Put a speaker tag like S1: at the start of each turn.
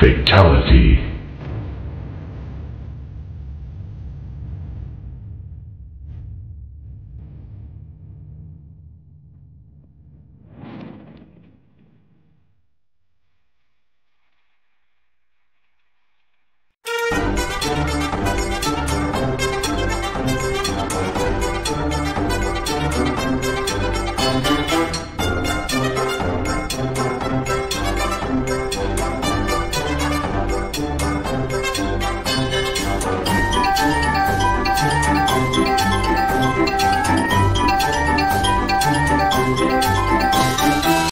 S1: Fatality.